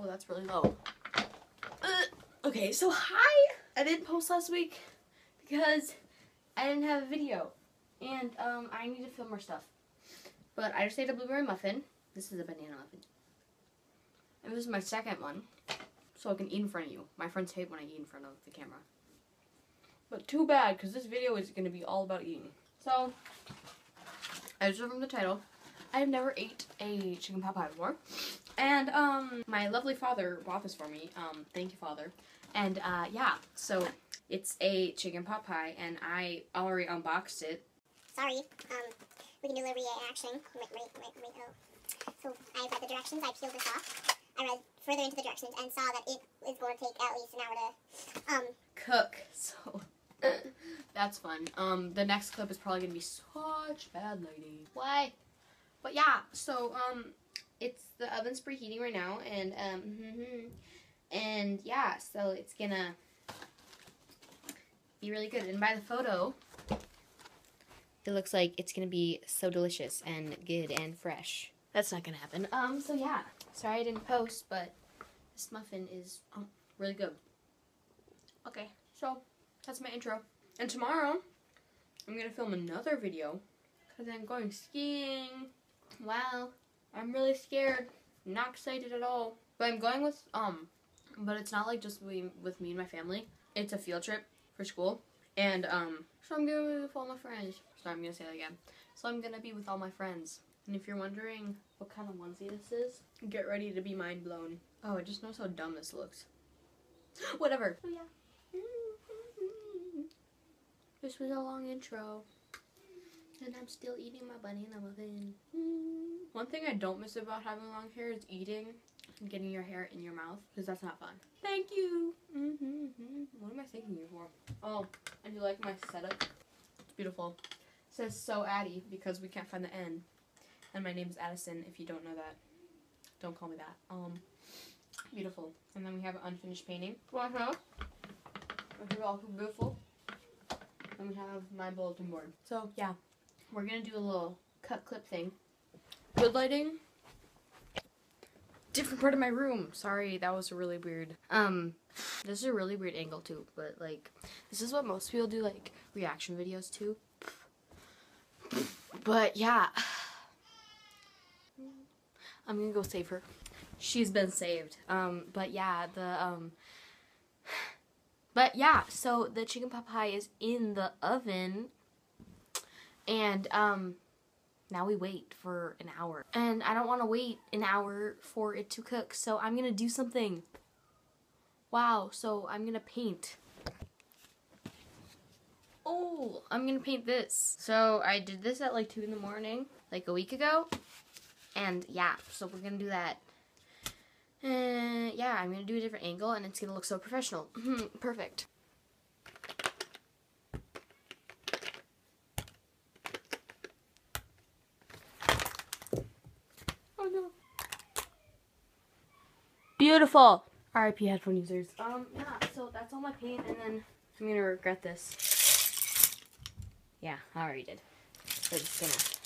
Oh, that's really low. Uh, okay, so hi. I didn't post last week because I didn't have a video, and um, I need to film more stuff. But I just ate a blueberry muffin. This is a banana muffin. And this is my second one, so I can eat in front of you. My friends hate when I eat in front of the camera. But too bad, because this video is going to be all about eating. So, as from the title, I have never ate a chicken pot pie before. And um, my lovely father bought this for me. Um, thank you, father. And uh, yeah, so it's a chicken pot pie, and I already unboxed it. Sorry, um, we can do a little reaction. Wait, wait, wait, wait, oh. So I read the directions, I peeled this off. I read further into the directions and saw that it is going to take at least an hour to um, cook. So that's fun. Um, the next clip is probably gonna be such bad lady. Why? But yeah, so um, it's the oven's preheating right now, and um, and yeah, so it's gonna be really good. And by the photo, it looks like it's gonna be so delicious and good and fresh. That's not gonna happen. Um, so yeah, sorry I didn't post, but this muffin is oh, really good. Okay, so that's my intro. And tomorrow, I'm gonna film another video because I'm going skiing. Wow, I'm really scared. I'm not excited at all. But I'm going with um, but it's not like just we, with me and my family. It's a field trip for school, and um, so I'm gonna be with all my friends. So I'm gonna say that again. So I'm gonna be with all my friends. And if you're wondering what kind of onesie this is, get ready to be mind blown. Oh, I just noticed how dumb this looks. Whatever. Oh yeah. This was a long intro. And I'm still eating my banana muffin. One thing I don't miss about having long hair is eating and getting your hair in your mouth because that's not fun. Thank you. Mm -hmm. What am I thanking you for? Oh, and you like my setup? It's beautiful. It says so Addie because we can't find the N. And my name is Addison if you don't know that. Don't call me that. Um, beautiful. And then we have an unfinished painting. Wow. It's all beautiful and we have my bulletin board. So yeah, we're gonna do a little cut clip thing. Good lighting. Different part of my room. Sorry, that was a really weird. Um, this is a really weird angle too, but like, this is what most people do like reaction videos to. But yeah, I'm gonna go save her. She's been saved. Um, but yeah, the um but yeah, so the chicken pot pie is in the oven. And um now we wait for an hour. And I don't want to wait an hour for it to cook, so I'm to do something. Wow, so I'm to paint. Oh, I'm to paint this. So I did this at like 2 in the morning, like a week ago. And yeah, so we're to do that uh, yeah, I'm to do a different angle and it's to look so professional. Perfect. No. Beautiful. RIP headphone users. Um, yeah, so that's all my paint and then I'm to regret this. Yeah, I already did. So just to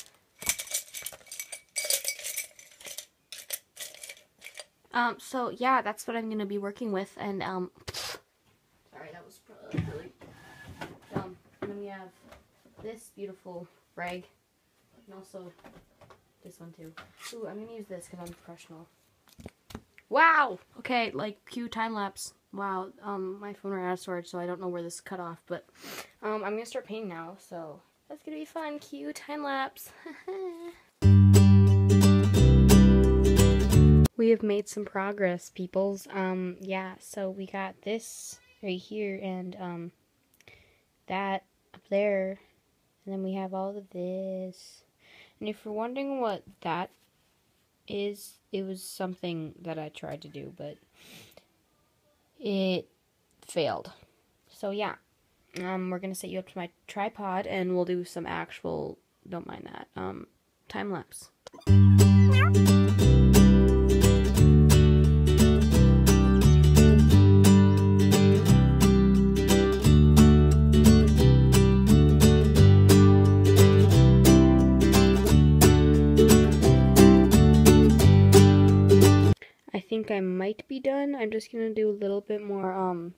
Um, so yeah, that's what I'm gonna be working with, and um, sorry, that was really dumb. And then we have this beautiful rag, and also this one too. Ooh, I'm gonna use this because I'm professional. Wow. Okay, like cue time lapse. Wow. Um, my phone ran out of storage, so I don't know where this cut off, but um, I'm gonna start painting now, so that's gonna be fun. Cue time lapse. we have made some progress, peoples. Um, yeah, so we got this right here and um, that up there, and then we have all of this. And if you're wondering what that is, it was something that I tried to do, but it failed. So yeah, um, we're gonna set you up to my tripod, and we'll do some actual. Don't mind that. Um, time lapse. Um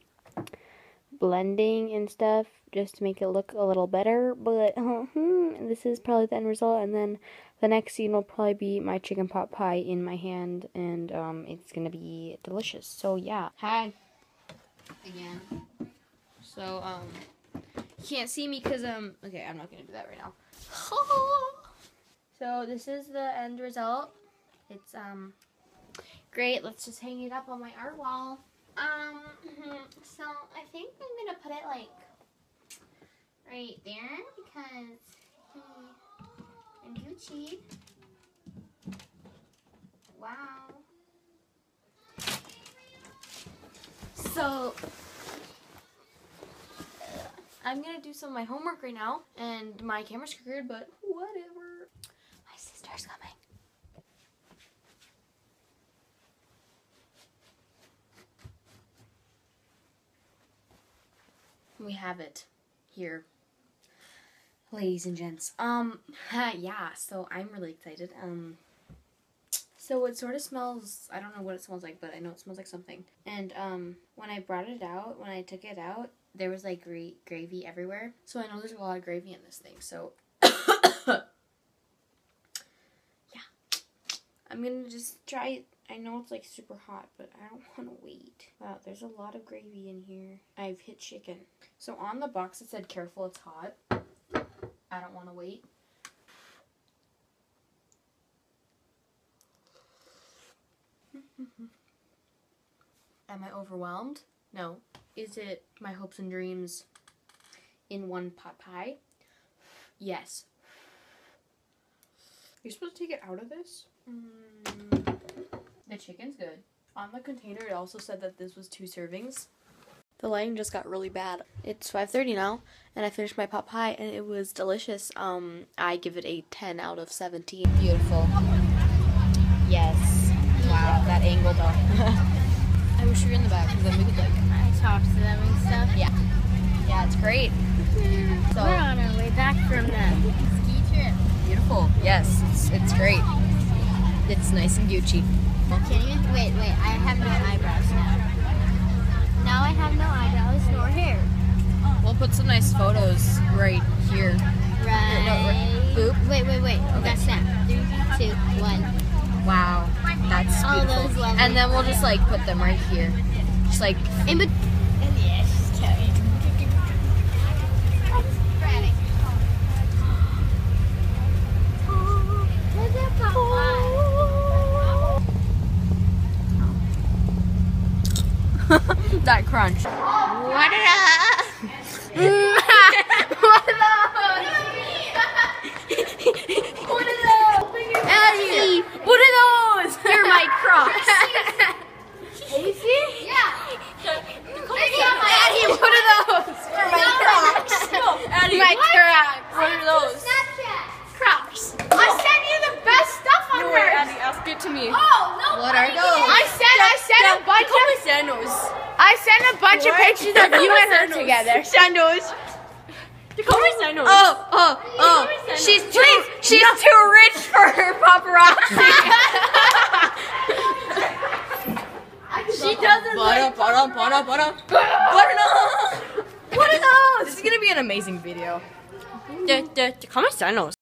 blending and stuff just to make it look a little better. But uh, this is probably the end result, and then the next scene will probably be my chicken pot pie in my hand, and um, it's gonna be delicious. So yeah, hi again. So um, you can't see me because um, okay, I'm not gonna do that right now. so this is the end result. It's um great. Let's just hang it up on my art wall. Um, mm-hmm. so I think I'm gonna put it like right there because he and Gucci. Wow. So uh, I'm gonna do some of my homework right now, and my camera's screwed, but whatever. My sister's coming. We have it here ladies and gents. Um yeah so i'm really excited. Um so it sort of smells i don't know what it smells like but i know it smells like something. And um when i brought it out when i took it out there was like gra- gravy everywhere. So i know there's a lot of gravy in this thing so yeah. I'm gonna just try it I know it's like super hot, but I don't want to wait. Wow, there's a lot of gravy in here. I've hit chicken. So on the box it said careful, it's hot. I don't want to wait. Am I overwhelmed? No. Is it my hopes and dreams in one pot pie? Yes. Are You're supposed to take it out of this? Mm. The chicken's good. On the container, it also said that this was two servings. The lighting just got really bad. It's 5:30 now, and I finished my pot pie, and it was delicious. Um, I give it a 10 out of 17. Beautiful. Yes. Wow, that angle though. I wish you were in the back because then we could like. I talked to them and stuff. Yeah. Yeah, it's great. So, We're on our way back from the ski trip. Beautiful. Yes, it's it's great. It's nice and Gucci. Wait, wait. I have no eyebrows now. Now I have no eyebrows nor hair. We'll put some nice photos right here. Right. No, right. Boop. Wait, wait, wait. Okay. That's that. Three, two, one. Wow, that's All beautiful. those and then we'll just like put them right here, just like In bet- that crunch. What? Eddie, what are those? They're my Crocs. Eddie, what are those? They're my Crocs. Eddie, my Crocs. What are those? Crocs. I sent you the best stuff on her. Andy, ask it to me. Oh no! What are those? I sent I sent a bunch of Sandals. I sent a bunch of pictures of you and her together. Sandals. Call me sandals. Oh, oh, oh. She's too, she's too rich for her paparazzi. She doesn't. Butter. What are those? This is gonna be an amazing video. Call me sandals.